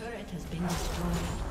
Turret has been destroyed.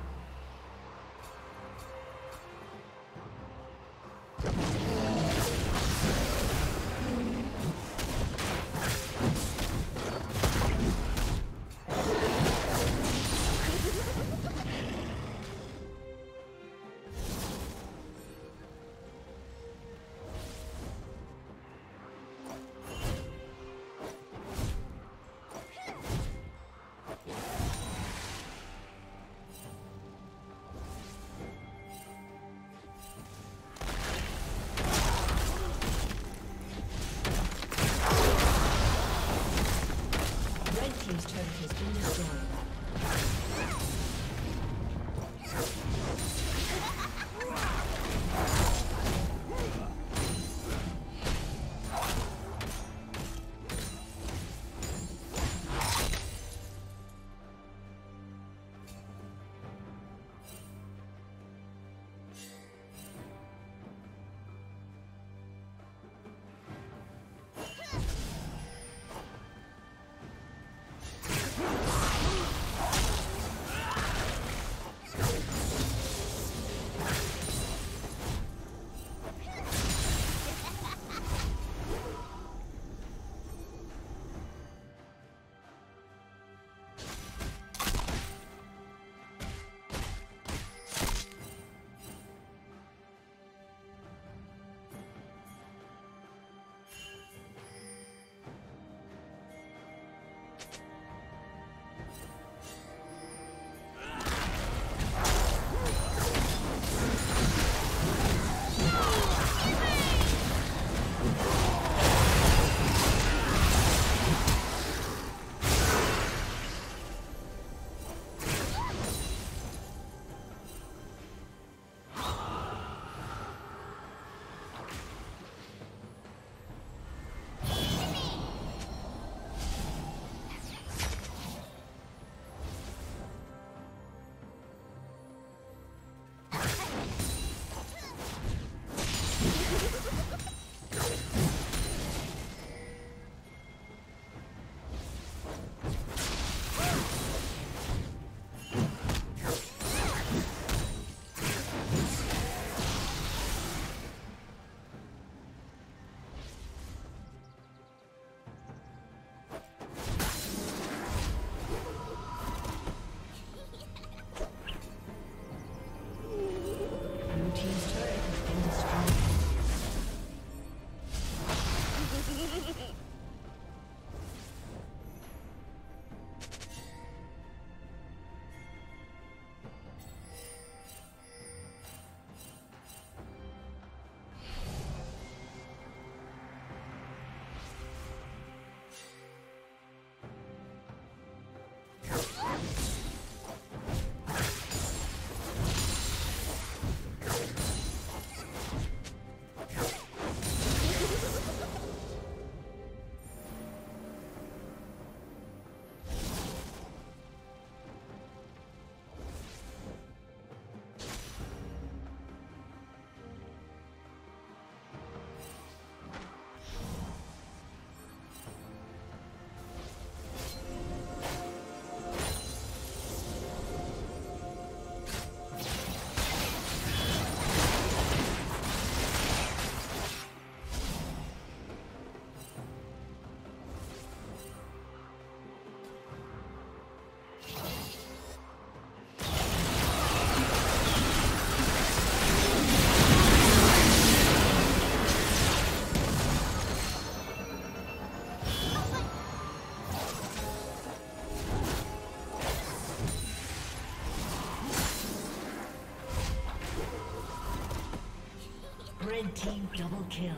Kill.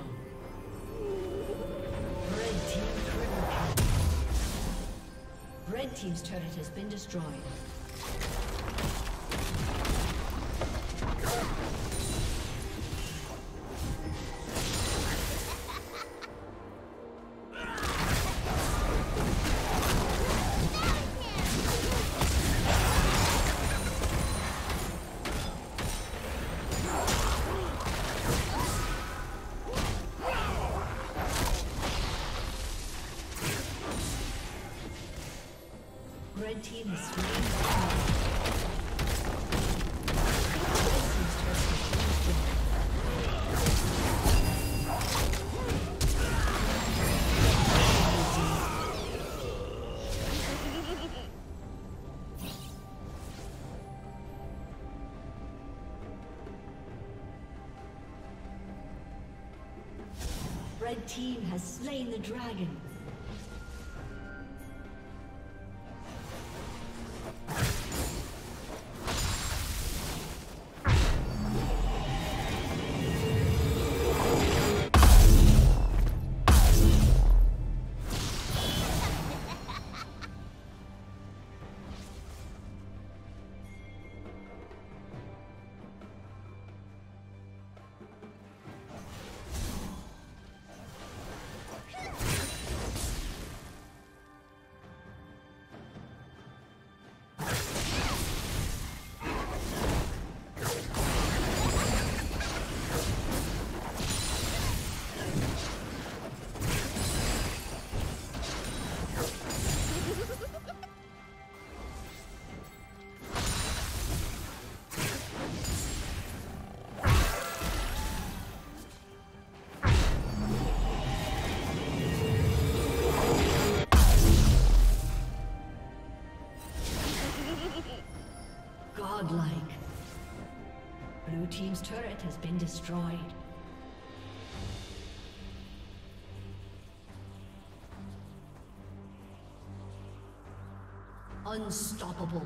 Red team triple kill. Red team's turret has been destroyed. Red team has slain the dragon. Team's turret has been destroyed. Unstoppable.